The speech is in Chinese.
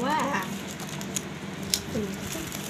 哇！嗯